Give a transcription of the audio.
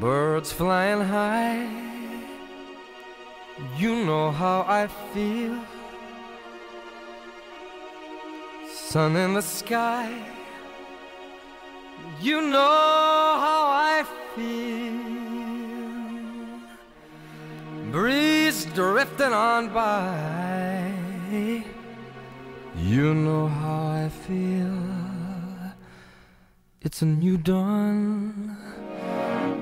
birds flying high. You know how I feel. Sun in the sky. You know how I feel. Breeze drifting on by. You know how I feel. It's a new dawn.